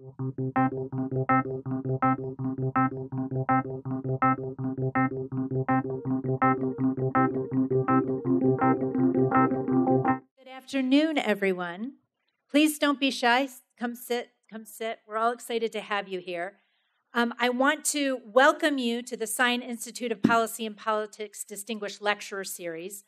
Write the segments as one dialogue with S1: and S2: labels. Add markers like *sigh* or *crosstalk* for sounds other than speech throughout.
S1: Good afternoon, everyone. Please don't be shy. Come sit, come sit. We're all excited to have you here. Um, I want to welcome you to the Sine Institute of Policy and Politics Distinguished Lecturer Series.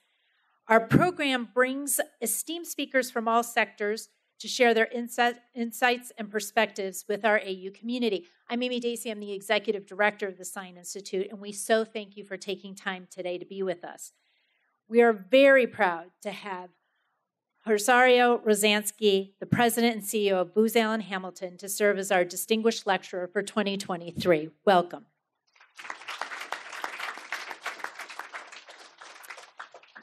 S1: Our program brings esteemed speakers from all sectors to share their insight, insights and perspectives with our AU community. I'm Amy Dacey, I'm the Executive Director of the Sine Institute, and we so thank you for taking time today to be with us. We are very proud to have Horacio Rozanski, the President and CEO of Booz Allen Hamilton, to serve as our distinguished lecturer for 2023. Welcome.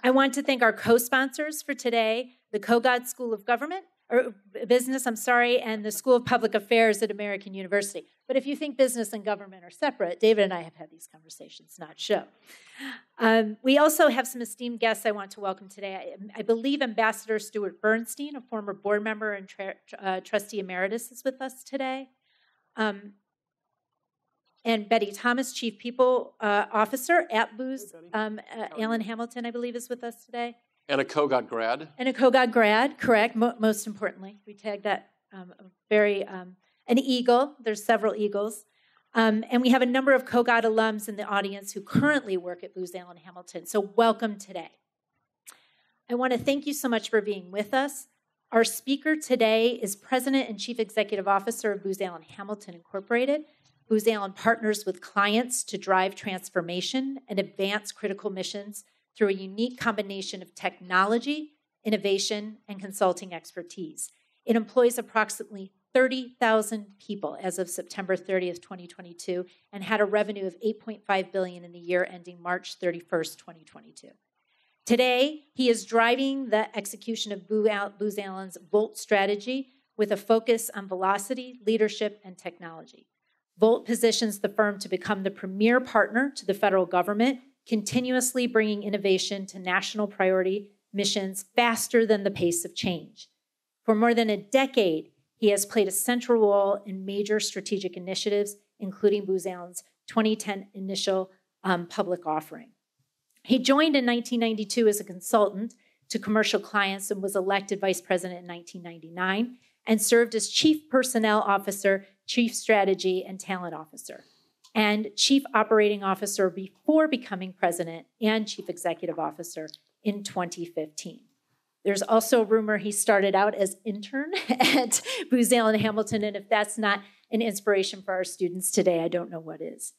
S1: I want to thank our co sponsors for today the Kogod School of Government or business, I'm sorry, and the School of Public Affairs at American University. But if you think business and government are separate, David and I have had these conversations, not show. Um, we also have some esteemed guests I want to welcome today. I, I believe Ambassador Stuart Bernstein, a former board member and tra- uh, trustee emeritus, is with us today. Um, and Betty Thompson, Chief People uh, Officer at Booz um, uh, Allen Hamilton, I believe, is with us today.
S2: And a Kogod grad.
S1: And a Kogod grad, correct. Mo- most importantly, we tagged that um, very um, an eagle. There's several eagles, um, and we have a number of Kogod alums in the audience who currently work at Booz Allen Hamilton. So welcome today. I want to thank you so much for being with us. Our speaker today is President and Chief Executive Officer of Booz Allen Hamilton Incorporated. Booz Allen partners with clients to drive transformation and advance critical missions through a unique combination of technology, innovation, and consulting expertise. It employs approximately 30,000 people as of September 30th, 2022, and had a revenue of 8.5 billion in the year ending March 31st, 2022. Today, he is driving the execution of Booz Allen's Volt strategy with a focus on velocity, leadership, and technology. Volt positions the firm to become the premier partner to the federal government continuously bringing innovation to national priority missions faster than the pace of change. For more than a decade, he has played a central role in major strategic initiatives, including Booz Allen's 2010 initial um, public offering. He joined in 1992 as a consultant to commercial clients and was elected vice president in 1999 and served as chief personnel officer, chief strategy, and talent officer and Chief Operating Officer before becoming President and Chief Executive Officer in 2015. There's also a rumor he started out as intern *laughs* at Booz Allen Hamilton, and if that's not an inspiration for our students today, I don't know what is.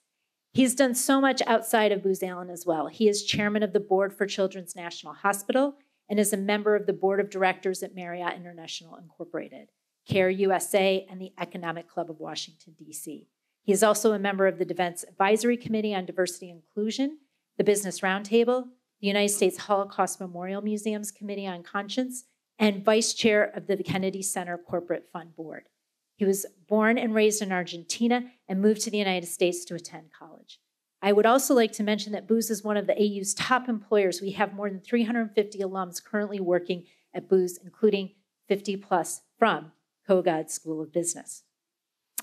S1: He's done so much outside of Booz Allen as well. He is chairman of the board for Children's National Hospital and is a member of the board of directors at Marriott International Incorporated, CARE USA, and the Economic Club of Washington, D.C. He is also a member of the Defense Advisory Committee on Diversity and Inclusion, the Business Roundtable, the United States Holocaust Memorial Museum's Committee on Conscience, and vice chair of the Kennedy Center Corporate Fund Board. He was born and raised in Argentina and moved to the United States to attend college. I would also like to mention that Booz is one of the AU's top employers. We have more than 350 alums currently working at Booz, including 50 plus from Kogod School of Business.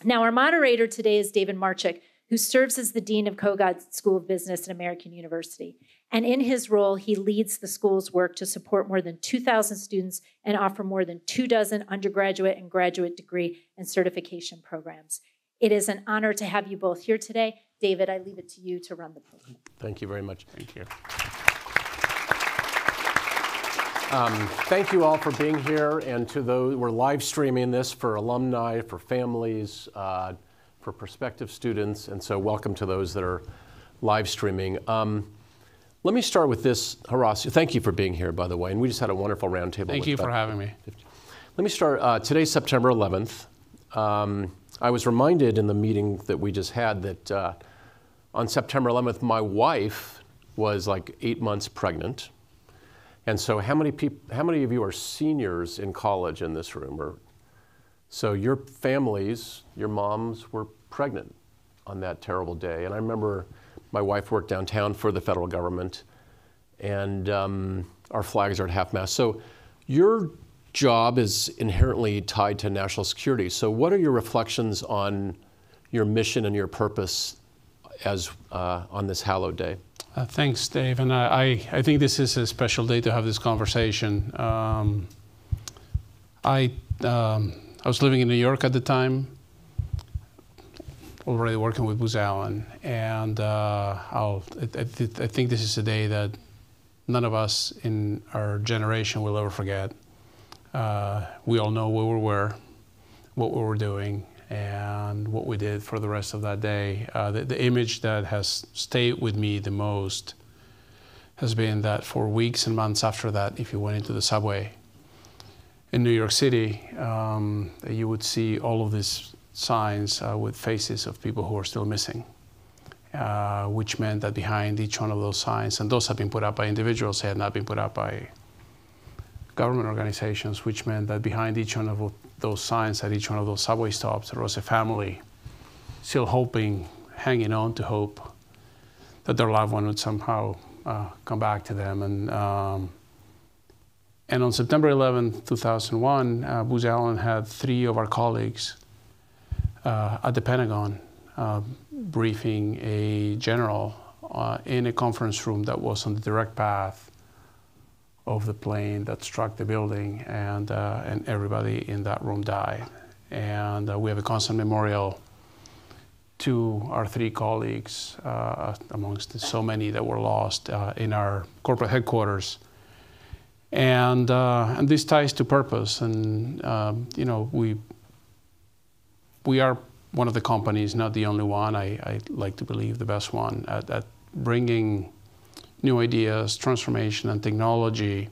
S1: Now, our moderator today is David Marchick, who serves as the Dean of Kogod School of Business at American University. And in his role, he leads the school's work to support more than 2,000 students and offer more than two dozen undergraduate and graduate degree and certification programs. It is an honor to have you both here today. David, I leave it to you to run the program.
S2: Thank you very much.
S3: Thank you.
S2: Um, thank you all for being here, and to those we're live streaming this for alumni, for families, uh, for prospective students, and so welcome to those that are live streaming. Um, let me start with this, Horacio. Thank you for being here, by the way, and we just had a wonderful roundtable.
S3: Thank you for having me.
S2: 50. Let me start. Uh, today's September 11th. Um, I was reminded in the meeting that we just had that uh, on September 11th, my wife was like eight months pregnant and so, how many people? How many of you are seniors in college in this room? Or so your families, your moms were pregnant on that terrible day. And I remember my wife worked downtown for the federal government, and um, our flags are at half mast. So your job is inherently tied to national security. So, what are your reflections on your mission and your purpose as uh, on this hallowed day?
S3: Uh, thanks, Dave. And I, I, think this is a special day to have this conversation. Um, I, um, I was living in New York at the time, already working with Booz Allen, and uh, I, I, th- I think this is a day that none of us in our generation will ever forget. Uh, we all know where we were, what we were doing, and what we did for the rest of that day. Uh, the, the, image that has stayed with me the most has been that for weeks and months after that, if you went into the subway in New York City, um, you would see all of these signs uh, with faces of people who are still missing. Uh, which meant that behind each one of those signs, and those have been put up by individuals, they had not been put up by government organizations, which meant that behind each one of those signs at each one of those subway stops, there was a family still hoping, hanging on to hope that their loved one would somehow uh, come back to them. And, um, and on September 11, 2001, uh, Booz Allen had three of our colleagues uh, at the Pentagon uh, briefing a general uh, in a conference room that was on the direct path of the plane that struck the building, and, uh, and everybody in that room died. And uh, we have a constant memorial to our three colleagues, uh, amongst so many that were lost uh, in our corporate headquarters. And, uh, and this ties to purpose. And, um, you know, we, we are one of the companies, not the only one, I, I like to believe the best one, at, at bringing new ideas, transformation, and technology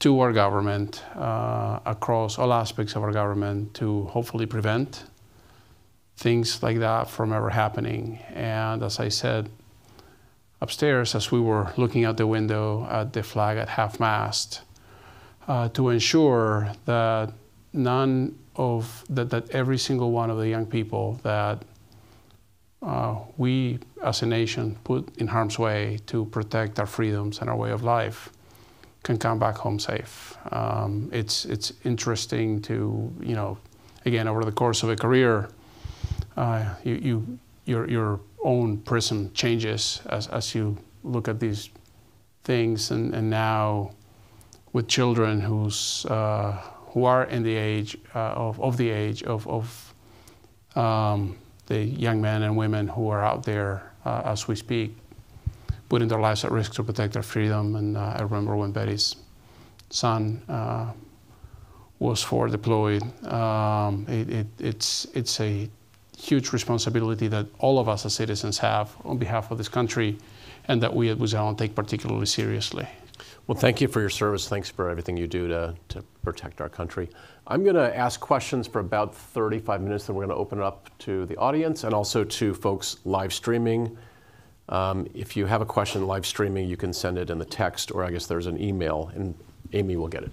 S3: to our government uh, across all aspects of our government to hopefully prevent things like that from ever happening. And as I said upstairs, as we were looking out the window at the flag at half mast, uh, to ensure that none of that, that every single one of the young people that uh, we as a nation put in harm's way to protect our freedoms and our way of life can come back home safe. Um, it's, it's interesting to, you know, again, over the course of a career, uh, you, you, your, your own prism changes as, as you look at these things. And, and now with children who's, uh, who are in the age uh, of, of the age of, of um, the young men and women who are out there uh, as we speak, putting their lives at risk to protect their freedom. And uh, I remember when Betty's son uh, was forward deployed. Um, it, it, it's, it's a huge responsibility that all of us as citizens have on behalf of this country and that we at Booz Allen take particularly seriously.
S2: Well, thank you for your service. Thanks for everything you do to, to protect our country. I'm going to ask questions for about 35 minutes, then we're going to open it up to the audience and also to folks live streaming. Um, if you have a question live streaming, you can send it in the text, or I guess there's an email, and Amy will get it.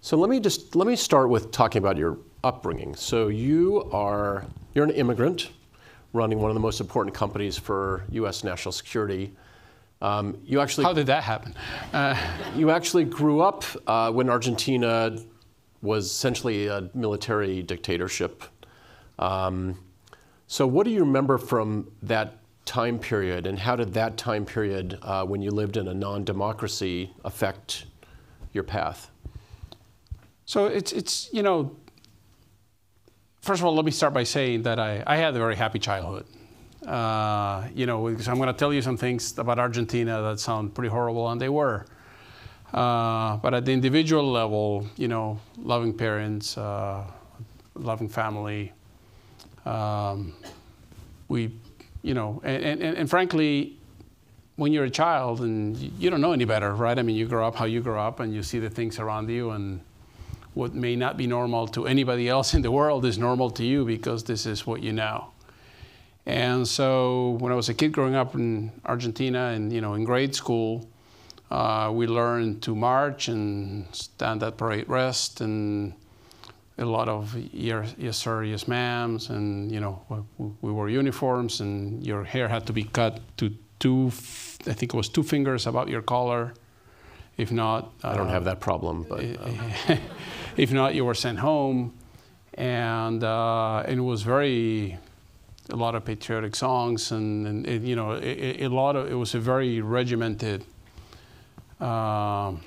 S2: So let me just let me start with talking about your upbringing. So you are you're an immigrant running one of the most important companies for U.S. national security.
S3: Um, you actually how did that happen?
S2: Uh, you actually grew up uh, when Argentina was essentially a military dictatorship. Um, so, what do you remember from that time period, and how did that time period, uh, when you lived in a non-democracy, affect your path?
S3: So it's it's you know. First of all, let me start by saying that I, I had a very happy childhood. Uh, you know, because I'm going to tell you some things about Argentina that sound pretty horrible, and they were. Uh, but at the individual level, you know, loving parents, uh, loving family, um, we, you know, and, and, and frankly, when you're a child and you don't know any better, right? I mean, you grow up how you grow up and you see the things around you and what may not be normal to anybody else in the world is normal to you because this is what you know. And so when I was a kid growing up in Argentina and you know in grade school, uh, we learned to march and stand at parade rest and a lot of yes, yes sir, yes ma'ams, and you know we wore uniforms and your hair had to be cut to two, I think it was two fingers above your collar, If not,
S2: I don't
S3: uh,
S2: have that problem, but uh, *laughs*
S3: if not, you were sent home, and uh, and it was very a lot of patriotic songs, and, and it, you know a, a lot of it was a very regimented. Um,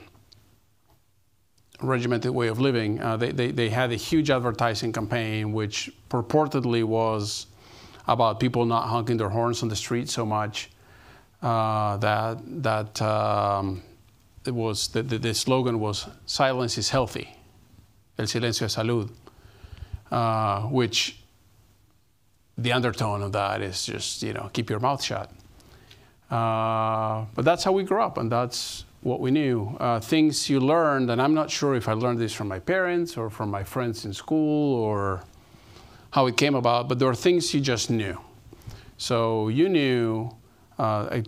S3: regimented way of living. Uh, they, they, they had a huge advertising campaign, which purportedly was about people not honking their horns on the street so much uh, that that um, it was the, the, the, slogan was "Silence is healthy." El silencio es salud, uh, which the undertone of that is just you know keep your mouth shut. Uh, but that's how we grew up, and that's what we knew. Uh, things you learned, and I'm not sure if I learned this from my parents or from my friends in school or how it came about, but there are things you just knew. So you knew, uh, I,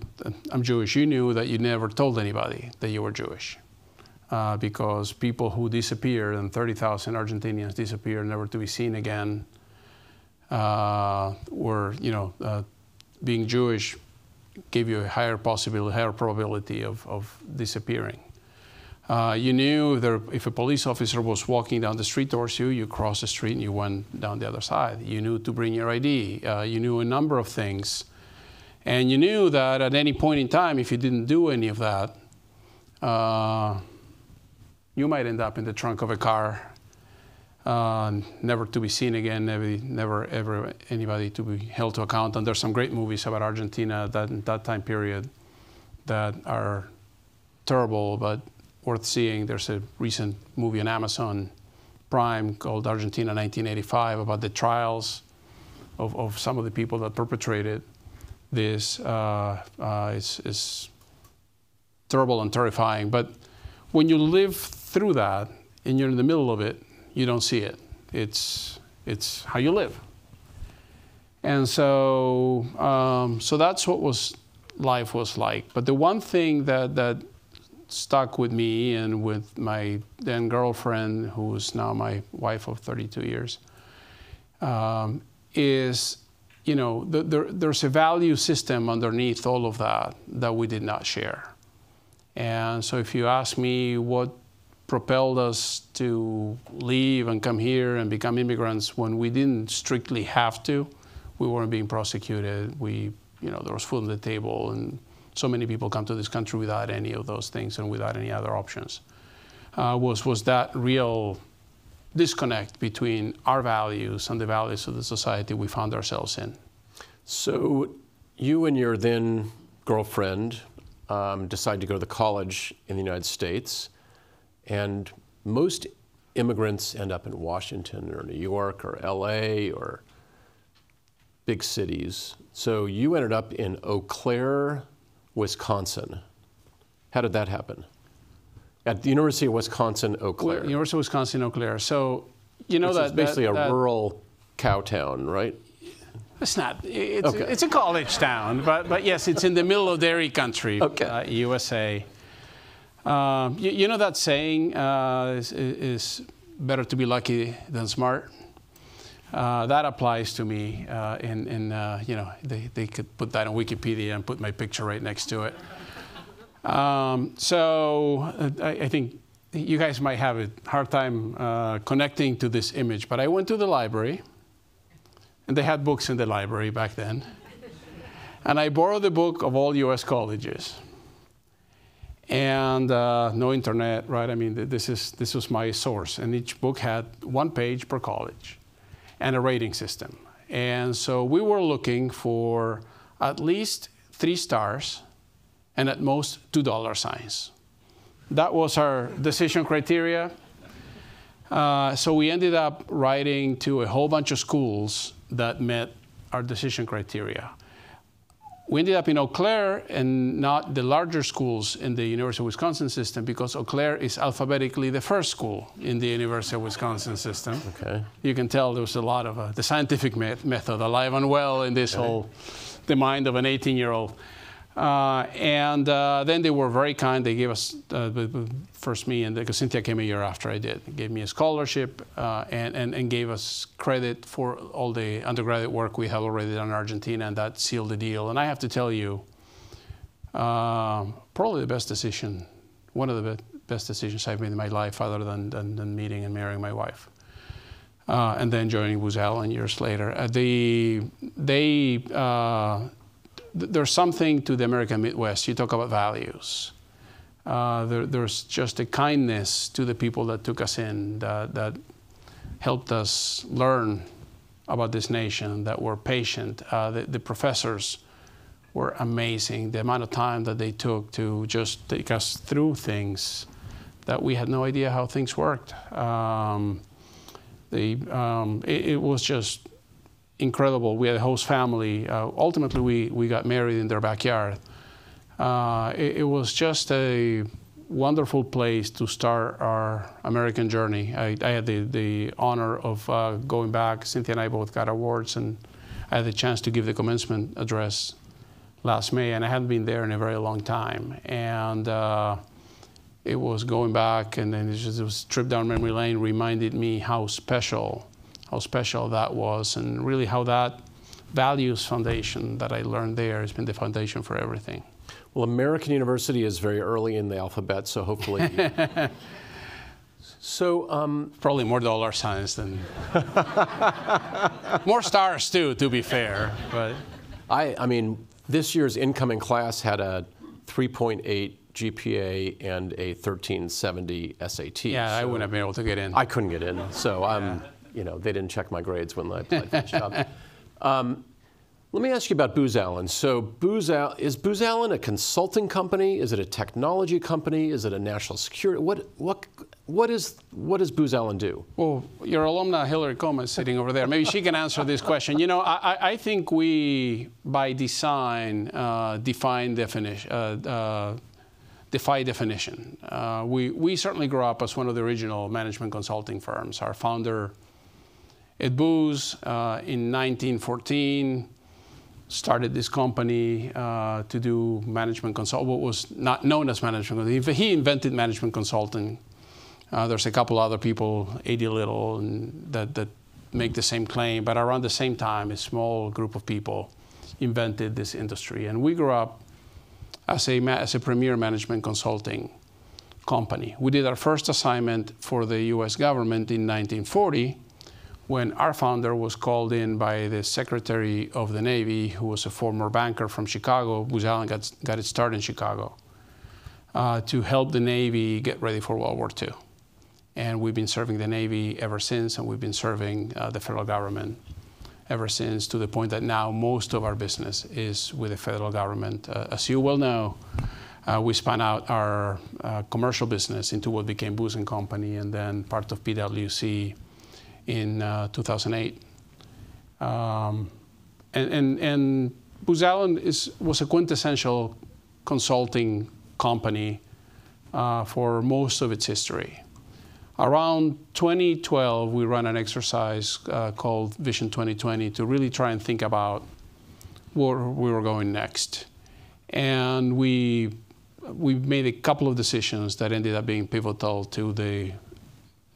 S3: am Jewish, you knew that you never told anybody that you were Jewish. Uh, because people who disappeared, and 30,000 Argentinians disappeared, never to be seen again, uh, were, you know, uh, being Jewish gave you a higher possibility, higher probability of, of disappearing. Uh, you knew that if a police officer was walking down the street towards you, you crossed the street and you went down the other side. You knew to bring your ID. Uh, you knew a number of things. And you knew that at any point in time, if you didn't do any of that, uh, you might end up in the trunk of a car uh, never to be seen again, never, never ever anybody to be held to account. And there's some great movies about Argentina that that time period that are terrible but worth seeing. There's a recent movie on Amazon Prime called Argentina 1985 about the trials of, of some of the people that perpetrated this. Uh, uh, it's, it's terrible and terrifying. But when you live through that and you're in the middle of it, you don't see it. It's, it's how you live. And so, um, so that's what was life was like. But the one thing that, that stuck with me and with my then girlfriend, who is now my wife of 32 years, um, is you know the, the, there's a value system underneath all of that that we did not share. And so, if you ask me what propelled us to leave and come here and become immigrants when we didn't strictly have to. We weren't being prosecuted. We, you know, there was food on the table, and so many people come to this country without any of those things and without any other options. Uh, was was that real disconnect between our values and the values of the society we found ourselves in?
S2: So, you and your then girlfriend um, decided to go to the college in the United States. And most immigrants end up in Washington or New York or LA or big cities. So you ended up in Eau Claire, Wisconsin. How did that happen? At the University of Wisconsin, Eau Claire.
S3: Well, University of Wisconsin, Eau Claire. So you know
S2: Which
S3: that
S2: is basically
S3: that,
S2: a
S3: that,
S2: rural cow town, right?
S3: It's not. It's,
S2: Okay.
S3: it's a college town, but, but yes, it's in the middle of dairy country,
S2: Okay.
S3: uh, USA. Um, you, you know that saying uh, is, is better to be lucky than smart. Uh, that applies to me. Uh, in, in uh, you know, they, they could put that on Wikipedia and put my picture right next to it. Um, so uh, I, I think you guys might have a hard time uh, connecting to this image, but I went to the library, and they had books in the library back then. and I borrowed the book of all U.S. colleges and uh, no internet, right? I mean, this, is, this was my source. And each book had one page per college and a rating system. And so we were looking for at least three stars and at most two dollar signs. That was our decision criteria. Uh, so we ended up writing to a whole bunch of schools that met our decision criteria we ended up in Eau Claire and not the larger schools in the University of Wisconsin system because Eau Claire is alphabetically the first school in the University of Wisconsin system.
S2: Okay.
S3: You can tell there was a lot of uh, the scientific met- method alive and well in this okay. whole, the mind of an 18 year old. Uh, and uh, then they were very kind. They gave us, uh, first me, and because Cynthia came a year after I did, gave me a scholarship uh, and, and, and, gave us credit for all the undergraduate work we had already done in Argentina, and that sealed the deal. And I have to tell you, uh, probably the best decision one of the best decisions I've made in my life, other than, than, than meeting and marrying my wife. Uh, and then joining Booz Allen years later. The, they, th- there's something to the American Midwest. You talk about values. Uh, there, there's just a kindness to the people that took us in that, that helped us learn about this nation, that were patient. Uh, the, the, professors were amazing. The amount of time that they took to just take us through things that we had no idea how things worked. Um, they, um, it, it, was just incredible. We had a host family. Uh, ultimately, we, we got married in their backyard. Uh, it, it was just a wonderful place to start our American journey. I, I had the, the honor of uh, going back. Cynthia and I both got awards, and I had the chance to give the commencement address last May, and I hadn't been there in a very long time. And uh, it was going back, and then it, just, it was trip down memory lane reminded me how special, how special that was, and really how that values foundation that I learned there has been the foundation for everything.
S2: Well, American University is very early in the alphabet, so hopefully. *laughs* so um,
S3: probably more dollar signs than *laughs* more stars too. To be fair, but
S2: I, I mean, this year's incoming class had a 3.8 GPA and a 1370 SAT.
S3: Yeah, so I wouldn't have been able to get in.
S2: I couldn't get in, so I'm, yeah. You know, they didn't check my grades when I applied for the job. *laughs* Um, let me ask you about Booz Allen. So, Booz Allen, is Booz Allen a consulting company? Is it a technology company? Is it a national security? What, what, what, is, what does Booz Allen do?
S3: Well, your alumna Hillary Coleman is sitting over there. Maybe she can answer this question. You know, I, I think we, by design, uh, define definition. Uh, uh, defy definition. Uh, we, we certainly grew up as one of the original management consulting firms. Our founder, Ed Booz, uh, in 1914, started this company uh, to do management consult. What was not known as management consulting. He invented management consulting. Uh, there's a couple other people, A.D. Little, that, that make the same claim. But around the same time, a small group of people invented this industry. And we grew up as a, as a premier management consulting company. We did our first assignment for the US government in 1940 when our founder was called in by the Secretary of the Navy, who was a former banker from Chicago. Booz Allen got, got its start in Chicago, uh, to help the Navy get ready for World War II. And we've been serving the Navy ever since, and we've been serving uh, the federal government ever since, to the point that now most of our business is with the federal government. Uh, as you well know, uh, we spun out our uh, commercial business into what became Booz and Company, and then part of PwC in uh, 2008. Um, and, and, and Booz Allen is, was a quintessential consulting company uh, for most of its history. Around 2012, we ran an exercise uh, called Vision 2020 to really try and think about where we were going next. And we, we made a couple of decisions that ended up being pivotal to the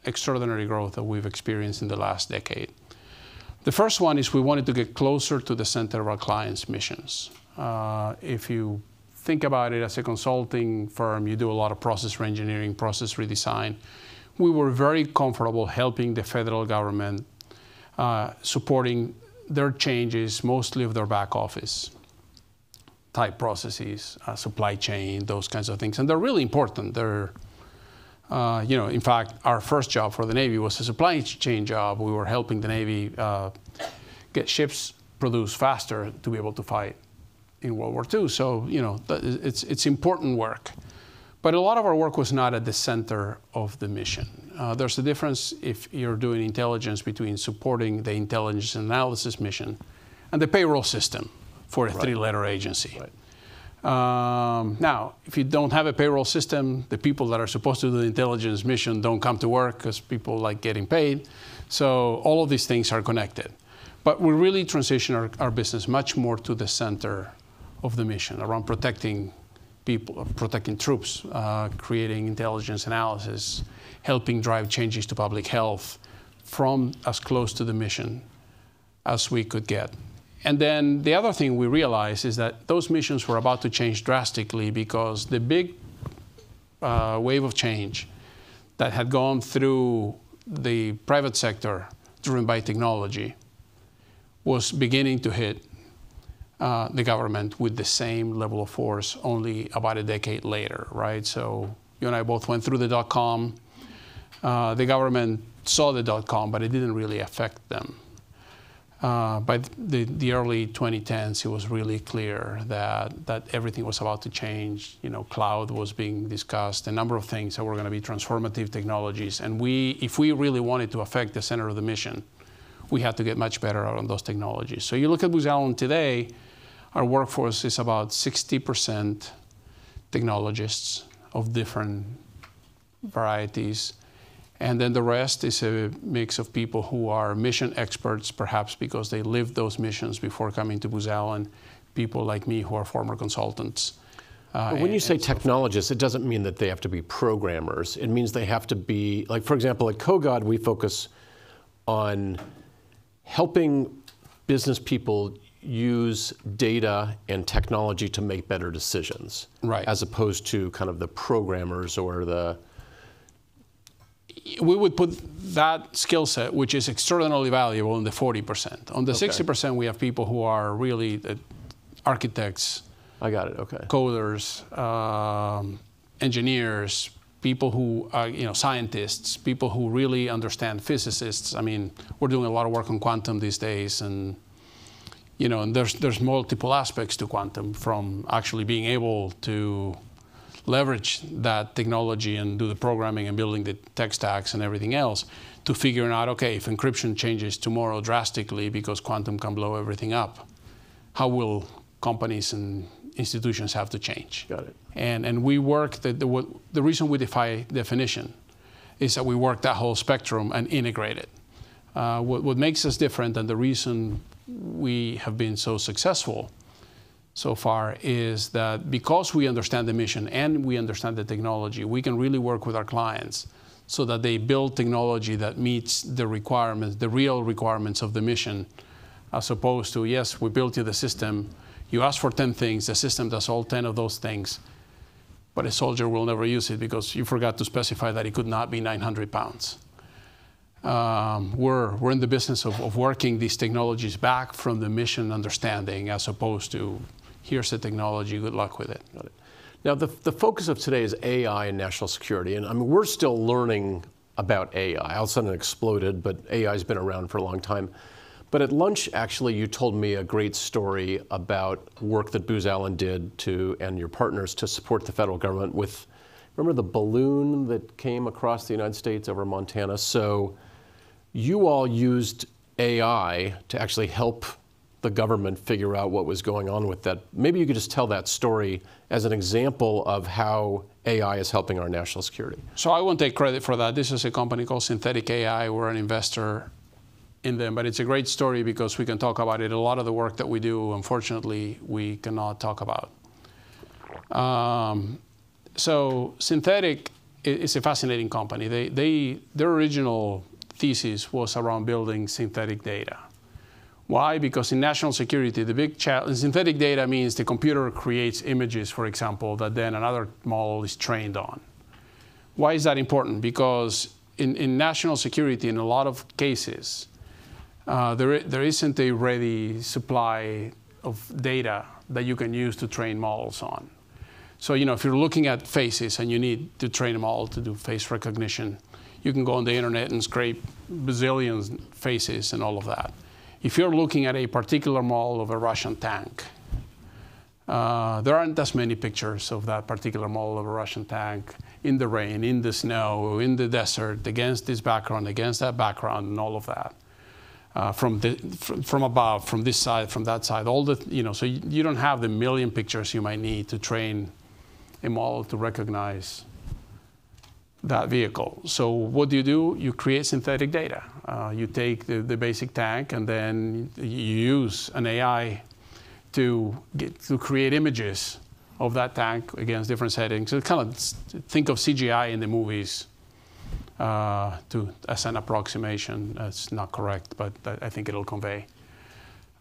S3: extraordinary growth that we've experienced in the last decade. The first one is we wanted to get closer to the center of our clients' missions. Uh, if you think about it as a consulting firm, you do a lot of process reengineering, process redesign. We were very comfortable helping the federal government, uh, supporting their changes, mostly of their back office type processes, uh, supply chain, those kinds of things. And they're really important. They're uh, you know, in fact, our first job for the Navy was a supply chain job. We were helping the Navy uh, get ships produced faster to be able to fight in World War II. So, you know, it's, it's important work. But a lot of our work was not at the center of the mission. Uh, there's a difference if you're doing intelligence between supporting the intelligence analysis mission and the payroll system for a right. three letter agency. Right. Um, now, if you don't have a payroll system, the people that are supposed to do the intelligence mission don't come to work because people like getting paid. So all of these things are connected. But we really transition our, our business much more to the center of the mission around protecting people, protecting troops, uh, creating intelligence analysis, helping drive changes to public health from as close to the mission as we could get. And then the other thing we realized is that those missions were about to change drastically because the big uh, wave of change that had gone through the private sector driven by technology was beginning to hit uh, the government with the same level of force only about a decade later, right? So you and I both went through the dot com. Uh, the government saw the dot com, but it didn't really affect them. Uh, by the, the early 2010s, it was really clear that, that everything was about to change. You know, cloud was being discussed, a number of things that were going to be transformative technologies. And we, if we really wanted to affect the center of the mission, we had to get much better on those technologies. So you look at Booz Allen today, our workforce is about 60% technologists of different varieties. And then the rest is a mix of people who are mission experts, perhaps because they lived those missions before coming to Booz Allen, people like me who are former consultants.
S2: Uh, when you say technologists, it doesn't mean that they have to be programmers. It means they have to be, like, for example, at Kogod, we focus on helping business people use data and technology to make better decisions,
S3: right?
S2: As opposed to kind of the programmers or the.
S3: We would put that skill set, which is extraordinarily valuable, in the 40%. On the okay. 60%, we have people who are really architects.
S2: I got it. Okay.
S3: Coders, um, engineers, people who are, you know, scientists, people who really understand physicists. I mean, we're doing a lot of work on quantum these days, and you know, and there's there's multiple aspects to quantum, from actually being able to leverage that technology and do the programming and building the tech stacks and everything else, to figuring out, okay, if encryption changes tomorrow drastically because quantum can blow everything up, how will companies and institutions have to change?
S2: Got it.
S3: And, and we work, the, the, the reason we defy definition is that we work that whole spectrum and integrate it. Uh, what, what makes us different and the reason we have been so successful so far is that because we understand the mission and we understand the technology, we can really work with our clients so that they build technology that meets the requirements, the real requirements of the mission, as opposed to, yes, we built you the system, you ask for 10 things, the system does all 10 of those things, but a soldier will never use it because you forgot to specify that it could not be 900 pounds. Um, we're, we're in the business of, of working these technologies back from the mission understanding as opposed to here's the technology, good luck with it.
S2: it. Now, the, the focus of today is AI and national security. And I mean, we're still learning about AI. All of a sudden it exploded, but AI has been around for a long time. But at lunch, actually, you told me a great story about work that Booz Allen did to, and your partners to support the federal government with, remember the balloon that came across the United States over Montana? So you all used AI to actually help the government figure out what was going on with that. Maybe you could just tell that story as an example of how AI is helping our national security.
S3: So I won't take credit for that. This is a company called Synthetic AI. We're an investor in them, but it's a great story because we can talk about it. A lot of the work that we do, unfortunately, we cannot talk about. Um, so Synthetaic is a fascinating company. They, they, their original thesis was around building synthetic data. Why? Because in national security, the big challenge, synthetic data means the computer creates images, for example, that then another model is trained on. Why is that important? Because in, in national security, in a lot of cases, uh, there, there isn't a ready supply of data that you can use to train models on. So, you know, if you're looking at faces and you need to train a model to do face recognition, you can go on the internet and scrape bazillions faces and all of that. If you're looking at a particular model of a Russian tank, uh, there aren't as many pictures of that particular model of a Russian tank in the rain, in the snow, in the desert, against this background, against that background, and all of that. Uh, from, the, from, above, from this side, from that side, all the, you know, so you, don't have the million pictures you might need to train a model to recognize that vehicle. So what do you do? You create synthetic data. Uh, you take the, the basic tank and then you use an AI to, get, to create images of that tank against different settings. So kind of think of CGI in the movies uh, to as an approximation. That's not correct, but I think it'll convey.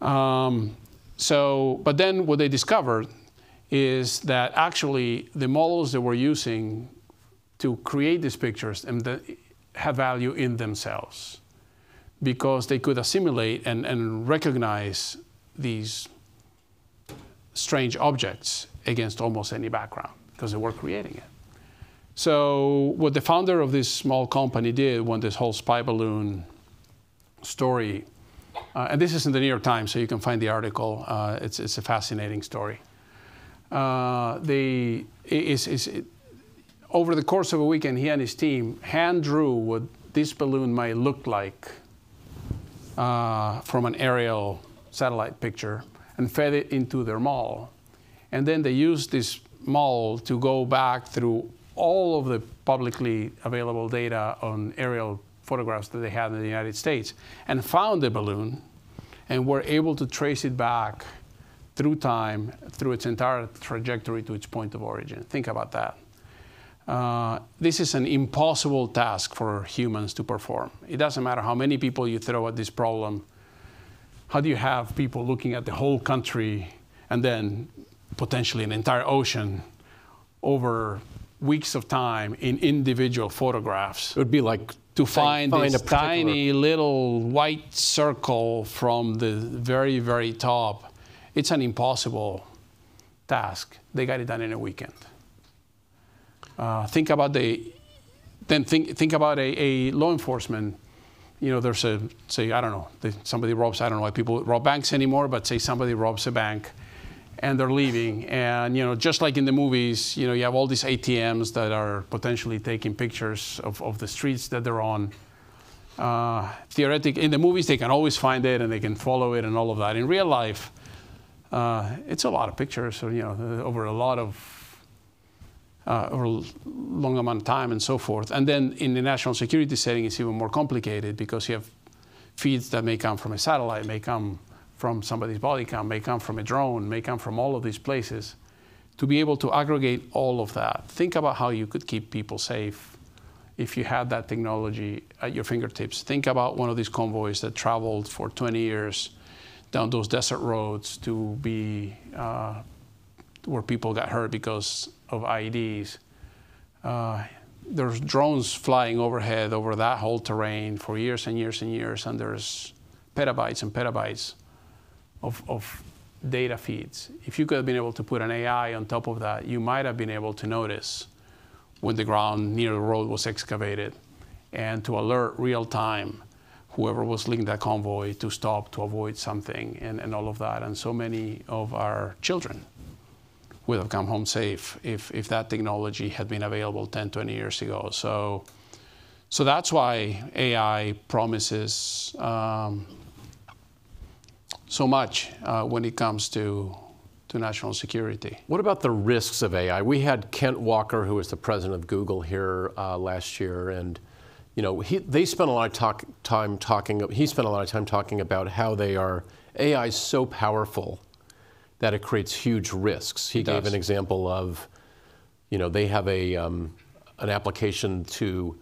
S3: Um, so, but then what they discovered is that actually the models that we're using to create these pictures and the, have value in themselves because they could assimilate and, and recognize these strange objects against almost any background because they were creating it. So what the founder of this small company did when this whole spy balloon story, uh, and this is in the New York Times, so you can find the article. Uh, it's, it's a fascinating story. Uh, they, is, is, it, over the course of a weekend, he and his team hand drew what this balloon might look like uh, from an aerial satellite picture and fed it into their model. And then they used this model to go back through all of the publicly available data on aerial photographs that they had in the United States and found the balloon and were able to trace it back through time, through its entire trajectory to its point of origin. Think about that. Uh, this is an impossible task for humans to perform. It doesn't matter how many people you throw at this problem. How do you have people looking at the whole country and then potentially an entire ocean over weeks of time in individual photographs.
S2: It would be like
S3: to find, find this tiny little white circle from the very, very top. It's an impossible task. They got it done in a weekend. Uh, think about the, then think, think about a, a, law enforcement. You know, there's a, say, I don't know, somebody robs, I don't know why people rob banks anymore, but say somebody robs a bank and they're leaving. And you know, just like in the movies, you know, you have all these ATMs that are potentially taking pictures of, of the streets that they're on. Uh, theoretic in the movies, they can always find it and they can follow it and all of that. In real life, uh, it's a lot of pictures, so, you know, over a lot of uh, over a long amount of time and so forth. And then in the national security setting, it's even more complicated because you have feeds that may come from a satellite, may come from somebody's body cam, may come from a drone, may come from all of these places, to be able to aggregate all of that. Think about how you could keep people safe if you had that technology at your fingertips. Think about one of these convoys that traveled for 20 years down those desert roads to be uh, where people got hurt because of IEDs. Uh, there's drones flying overhead over that whole terrain for years and years and years, and there's petabytes and petabytes of, of data feeds. If you could have been able to put an AI on top of that, you might have been able to notice when the ground near the road was excavated and to alert real time whoever was leading that convoy to stop to avoid something and, and all of that. And so many of our children would have come home safe if, if that technology had been available 10, 20 years ago. So, so that's why AI promises um, so much uh, when it comes to to national security.
S2: What about the risks of AI? We had Kent Walker, who was the president of Google, here uh, last year, and you know he, they spent a lot of talk, time talking. He spent a lot of time talking about how they are AI is so powerful that it creates huge risks. He
S3: it
S2: gave
S3: does.
S2: an example of, you know, they have a um, an application to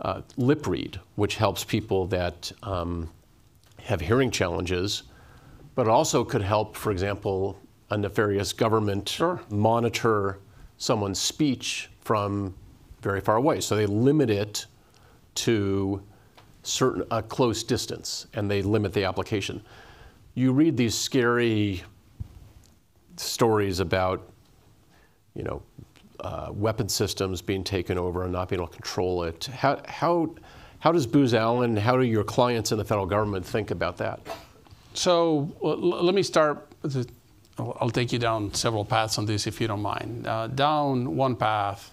S2: uh, lip read, which helps people that um, have hearing challenges but it also could help, for example, a nefarious government
S3: sure.
S2: monitor someone's speech from very far away. So they limit it to certain a close distance, and they limit the application. You read these scary stories about, you know, uh, weapon systems being taken over and not being able to control it. How, how, how does Booz Allen, how do your clients in the federal government think about that?
S3: So well, let me start. I'll take you down several paths on this if you don't mind. Uh, down one path,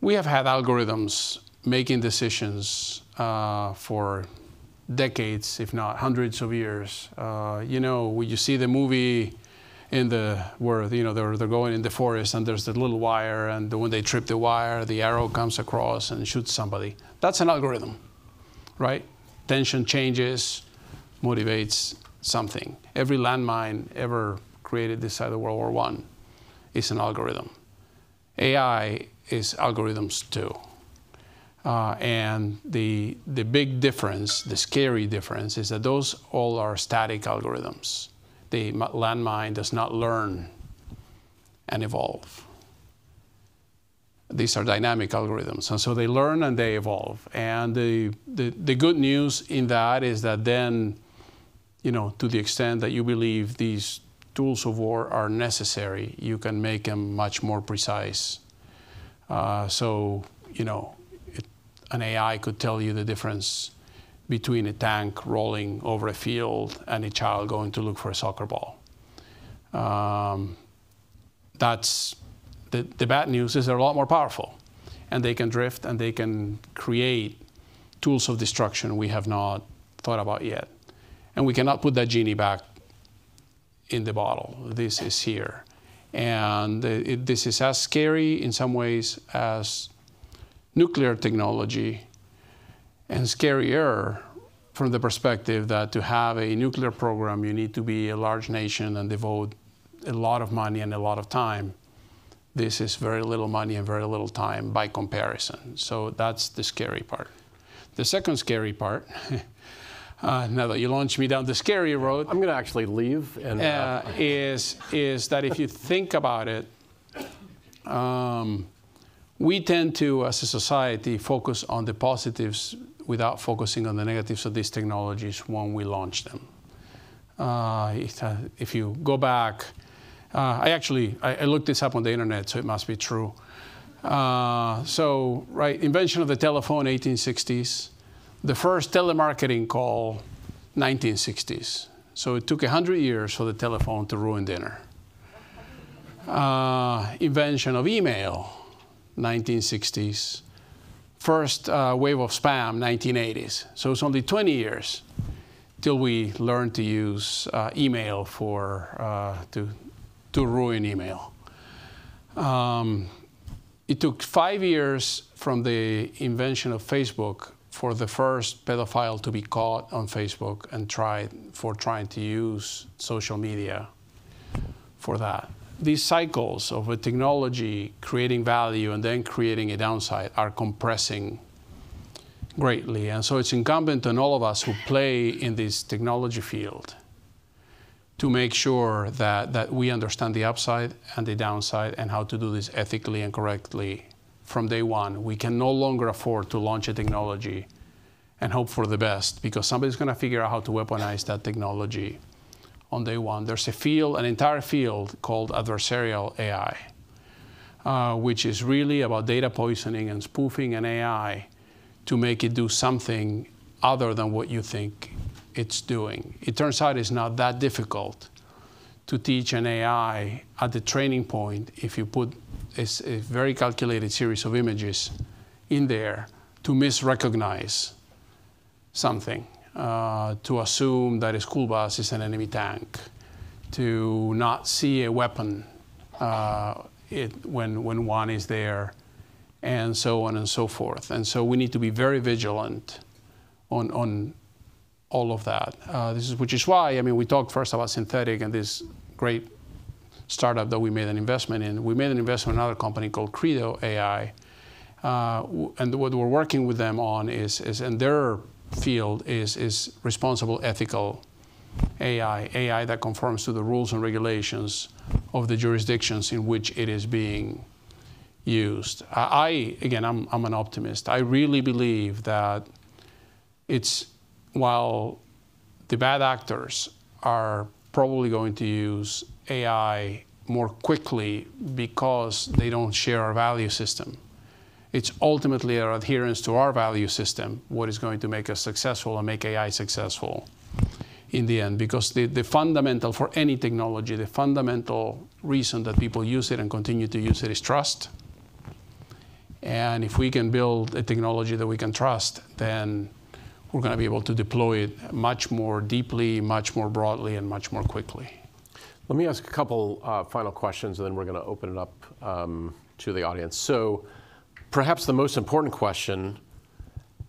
S3: we have had algorithms making decisions uh, for decades, if not hundreds of years. Uh, you know, when you see the movie in the where you know they're they're going in the forest and there's the little wire, and when they trip the wire, the arrow comes across and shoots somebody. That's an algorithm, right? Tension changes motivates something. Every landmine ever created this side of World War I is an algorithm. AI is algorithms too. Uh, and the, the big difference, the scary difference, is that those all are static algorithms. The landmine does not learn and evolve. these are dynamic algorithms. And so they learn and they evolve. And the, the, the good news in that is that then, you know, to the extent that you believe these tools of war are necessary, you can make them much more precise. Uh, so, you know, it, an AI could tell you the difference between a tank rolling over a field and a child going to look for a soccer ball. Um, that's the, the bad news is they're a lot more powerful and they can drift and they can create tools of destruction we have not thought about yet. And we cannot put that genie back in the bottle. This is here. And it, this is as scary in some ways as nuclear technology and scarier from the perspective that to have a nuclear program, you need to be a large nation and devote a lot of money and a lot of time this is very little money and very little time by comparison. So that's the scary part. The second scary part, *laughs* uh, now that you launched me down the scary road,
S2: I'm going to actually leave. And,
S3: uh, uh, is, is that if you think about it, um, we tend to, as a society, focus on the positives without focusing on the negatives of these technologies when we launch them. Uh, if you go back uh, I actually, I, I, looked this up on the internet, so it must be true. Uh, so, right, invention of the telephone, 1860s. The first telemarketing call, 1960s. So it took 100 years for the telephone to ruin dinner. Uh, invention of email, 1960s. First uh, wave of spam, 1980s. So it's only 20 years till we learned to use uh, email for uh, to to ruin email. Um, it took five years from the invention of Facebook for the first pedophile to be caught on Facebook and tried for trying to use social media for that. These cycles of a technology creating value and then creating a downside are compressing greatly. And so it's incumbent on all of us who play in this technology field to make sure that, that we understand the upside and the downside and how to do this ethically and correctly from day one. We can no longer afford to launch a technology and hope for the best because somebody's going to figure out how to weaponize that technology on day one. There's a field, an entire field called adversarial AI, uh, which is really about data poisoning and spoofing an AI to make it do something other than what you think it's doing. It turns out it's not that difficult to teach an AI at the training point if you put a, a very calculated series of images in there to misrecognize something, uh, to assume that a school bus is an enemy tank, to not see a weapon uh, it, when, when one is there, and so on and so forth. And so we need to be very vigilant on, on all of that. Uh, this is, which is why, I mean, we talked first about Synthetaic and this great startup that we made an investment in. We made an investment in another company called Credo AI. Uh, and what we're working with them on is, is in their field is, is responsible ethical AI, AI that conforms to the rules and regulations of the jurisdictions in which it is being used. I, again, I'm, I'm an optimist. I really believe that it's while the bad actors are probably going to use AI more quickly because they don't share our value system. It's ultimately our adherence to our value system what is going to make us successful and make AI successful in the end. Because the, the fundamental for any technology, the fundamental reason that people use it and continue to use it is trust. And if we can build a technology that we can trust, then we're going to be able to deploy it much more deeply, much more broadly, and much more quickly.
S2: Let me ask a couple uh, final questions, and then we're going to open it up um, to the audience. So, perhaps the most important question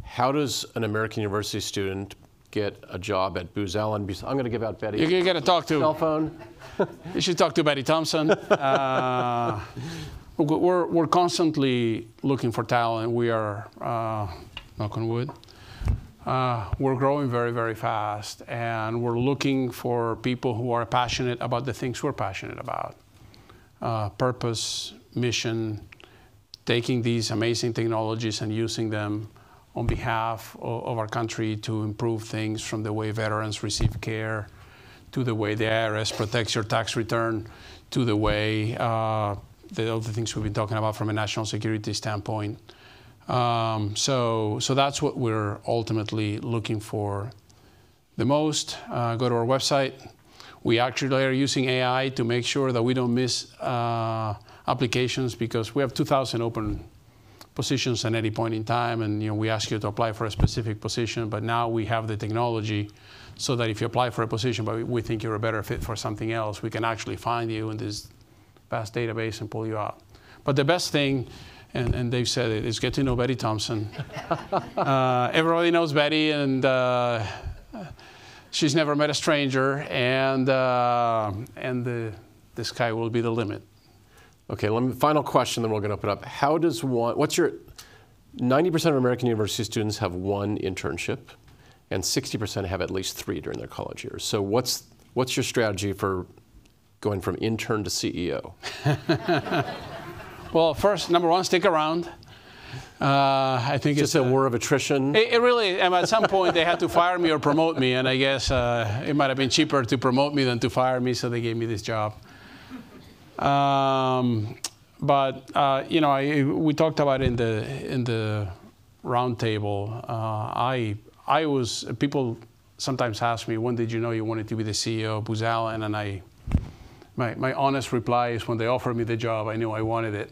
S2: how does an American university student get a job at Booz Allen? I'm going to give out Betty.
S3: You're going to talk to
S2: cell phone. *laughs*
S3: you should talk to Betty Thompson. *laughs* Uh, we're, we're constantly looking for talent. We are, uh, knock on wood, uh, we're growing very, very fast, and we're looking for people who are passionate about the things we're passionate about uh, purpose, mission, taking these amazing technologies and using them on behalf of, of our country to improve things from the way veterans receive care to the way the IRS protects your tax return to the way uh, the other things we've been talking about from a national security standpoint. Um, so, so that's what we're ultimately looking for the most. Uh, go to our website. We actually are using AI to make sure that we don't miss uh, applications because we have 2,000 open positions at any point in time, and you know, we ask you to apply for a specific position, but now we have the technology so that if you apply for a position but we think you're a better fit for something else, we can actually find you in this vast database and pull you out. But the best thing, and, and Dave said it, is get to know Betty Thompson. *laughs* uh, everybody knows Betty, and uh, she's never met a stranger, and, uh, and the, the sky will be the limit.
S2: Okay, let me, final question, then we're going to open up. How does one, what's your, 90% of American university students have one internship, and 60% have at least three during their college years. So what's, what's your strategy for going from intern to CEO? *laughs*
S3: well, first, number one, stick around. Uh, I think
S2: it's,
S3: it's
S2: a, a war of attrition.
S3: It, it, really, at some point, they had to fire me or promote me, and I guess uh, it might have been cheaper to promote me than to fire me, so they gave me this job. Um, but uh, you know, I, we talked about in the in the roundtable. Uh, I I was people sometimes ask me, when did you know you wanted to be the CEO of Booz Allen? And I, my my honest reply is when they offered me the job, I knew I wanted it.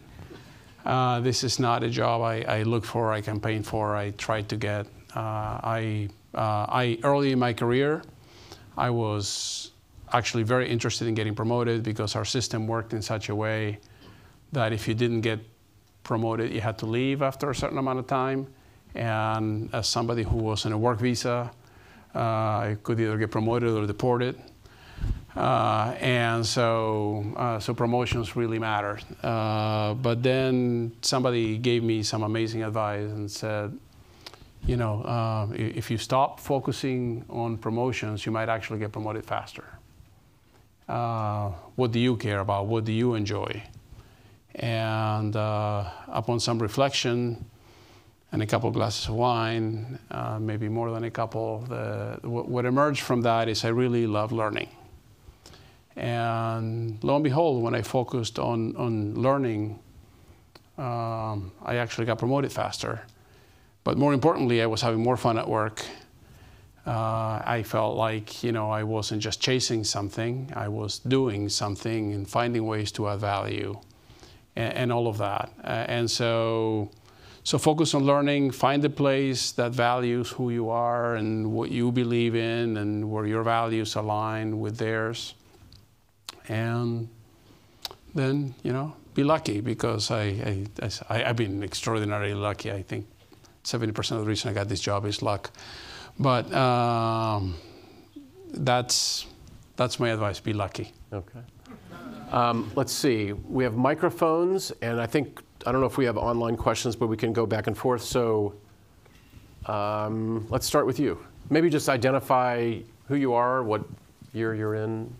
S3: Uh, this is not a job I, I look for, I campaign for, I tried to get. Uh, I uh, I early in my career, I was actually very interested in getting promoted because our system worked in such a way that if you didn't get promoted, you had to leave after a certain amount of time. And as somebody who was on a work visa, uh, I could either get promoted or deported. Uh, and so, uh, so promotions really mattered. Uh, but then somebody gave me some amazing advice and said, you know, uh, if you stop focusing on promotions, you might actually get promoted faster uh, what do you care about? What do you enjoy? And uh, upon some reflection and a couple glasses of wine, uh, maybe more than a couple, the, what emerged from that is I really love learning. And lo and behold, when I focused on, on learning, um, I actually got promoted faster. But more importantly, I was having more fun at work uh, I felt like you know I wasn't just chasing something; I was doing something and finding ways to add value, and, and all of that. Uh, and so, so focus on learning. Find a place that values who you are and what you believe in, and where your values align with theirs. And then you know be lucky because I, I, I have been extraordinarily lucky. I think 70% of the reason I got this job is luck. But um, that's that's my advice. Be lucky.
S2: Okay. Um, let's see. We have microphones, and I think I don't know if we have online questions, but we can go back and forth. So um, let's start with you. Maybe just identify who you are, what year you're in.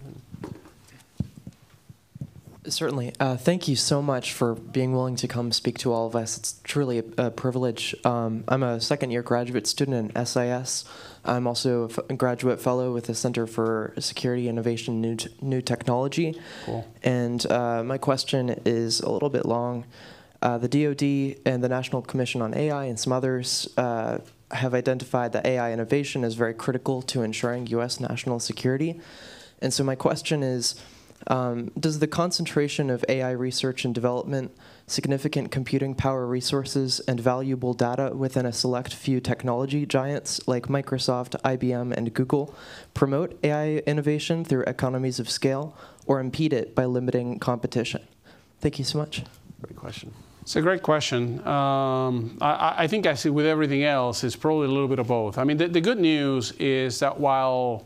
S4: Certainly. Uh, thank you so much for being willing to come speak to all of us. It's truly a, a privilege. Um, I'm a second year graduate student in SIS. I'm also a graduate fellow with the Center for Security Innovation New, New Technology.
S3: Cool.
S4: And uh, my question is a little bit long. Uh, the DoD and the National Commission on AI and some others uh, have identified that AI innovation is very critical to ensuring U.S. national security. And so my question is, um, does the concentration of AI research and development, significant computing power resources, and valuable data within a select few technology giants like Microsoft, IBM, and Google promote AI innovation through economies of scale or impede it by limiting competition? Thank you so much.
S2: Great question.
S3: It's a great question. Um, I, I, think I see with everything else, it's probably a little bit of both. I mean, the, the good news is that while